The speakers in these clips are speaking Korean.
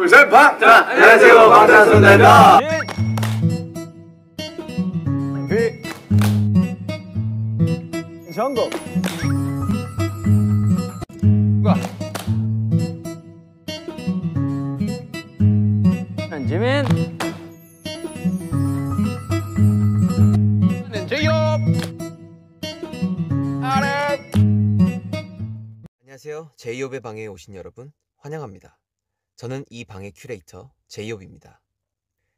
둘셋 방! 자, 안녕하세요. 방탄소년단입니다. 비 정국 한지민. 안녕하세요. 제이홉의 방에 오신 여러분 환영합니다. 저는 이 방의 큐레이터 제이홉입니다.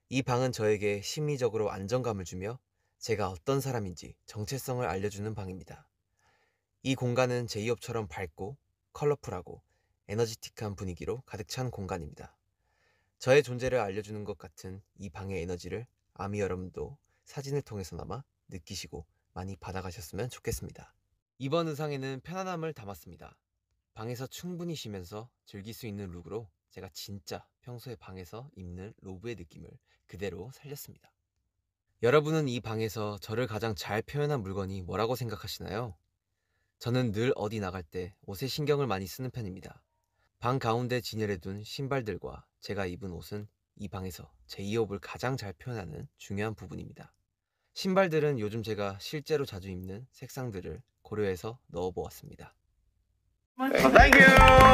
이 방은 저에게 심리적으로 안정감을 주며 제가 어떤 사람인지 정체성을 알려주는 방입니다. 이 공간은 제이홉처럼 밝고 컬러풀하고 에너지틱한 분위기로 가득 찬 공간입니다. 저의 존재를 알려주는 것 같은 이 방의 에너지를 아미 여러분도 사진을 통해서나마 느끼시고 많이 받아가셨으면 좋겠습니다. 이번 의상에는 편안함을 담았습니다. 방에서 충분히 쉬면서 즐길 수 있는 룩으로 제가 진짜 평소에 방에서 입는 로브의 느낌을 그대로 살렸습니다. 여러분은 이 방에서 저를 가장 잘 표현한 물건이 뭐라고 생각하시나요? 저는 늘 어디 나갈 때 옷에 신경을 많이 쓰는 편입니다. 방 가운데 진열해 둔 신발들과 제가 입은 옷은 이 방에서 제 이업을 가장 잘 표현하는 중요한 부분입니다. 신발들은 요즘 제가 실제로 자주 입는 색상들을 고려해서 넣어 보았습니다. 땡큐